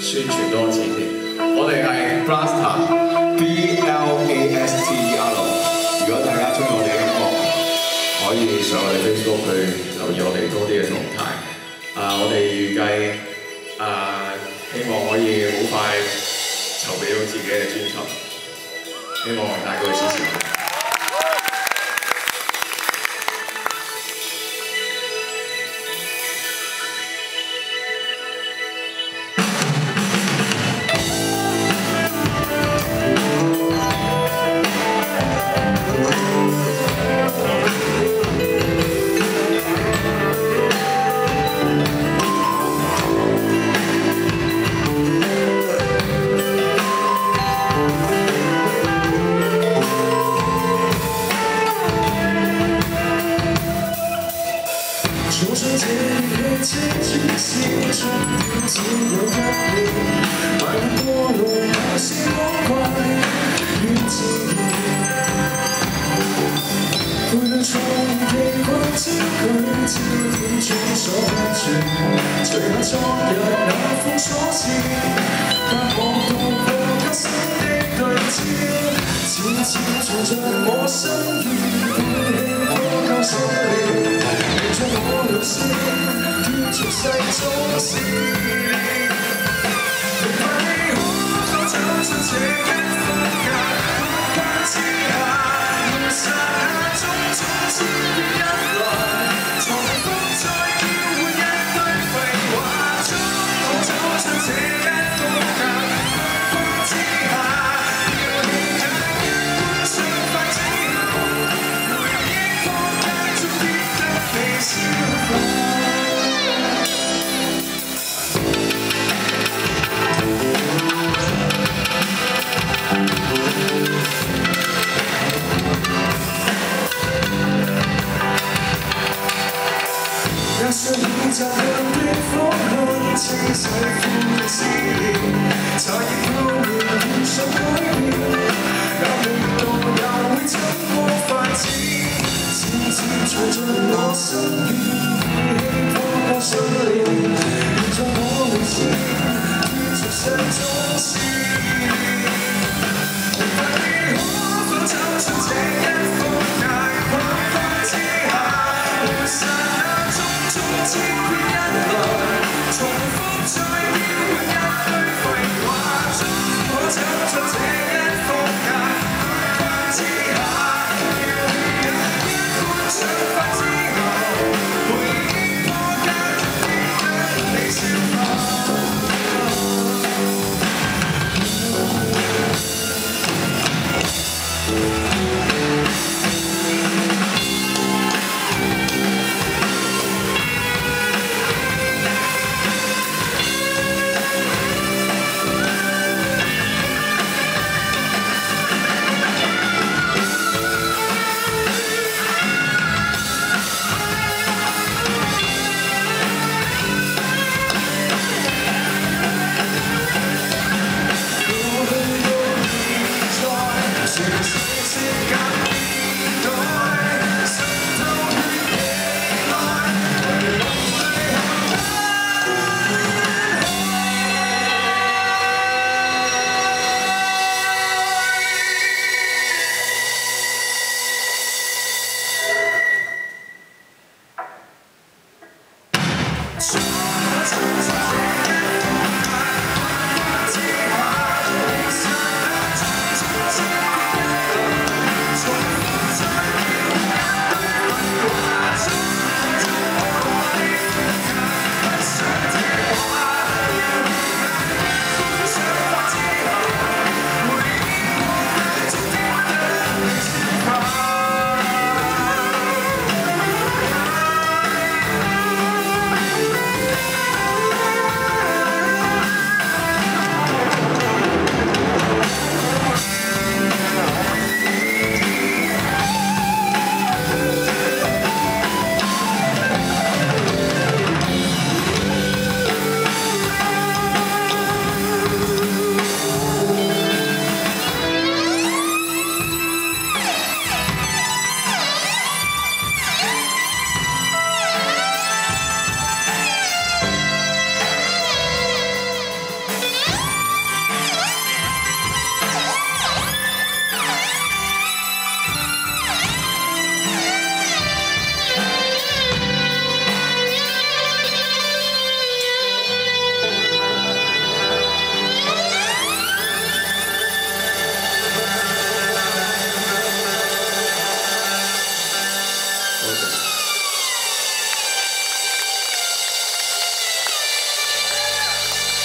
宣傳多次先。我哋係 Blaster，B L A S T E R。如果大家中意我哋音樂，可以上我哋 Facebook 去留意我哋多啲嘅動態。啊，我哋預計啊，希望可以好快籌備到自己嘅專輯，希望大家支持这一切只是注定只有一年，漫过路那些光怪与记忆，不能从悲欢几个字中说绝，最怕昨日那封锁信，把我渡過一生的对焦，悄悄藏着我心意，背棄多夠十 sou assim. 也想以責任的方向清洗負的思念，查驗後仍然想改變，那味道又会怎么发展？漸漸隨着我身邊，氣泡過相連，現在我們是斷絕世中事。千變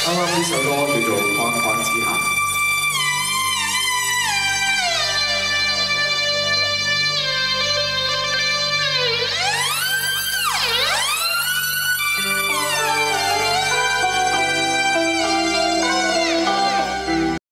啱啱呢首歌叫做《看看之下》。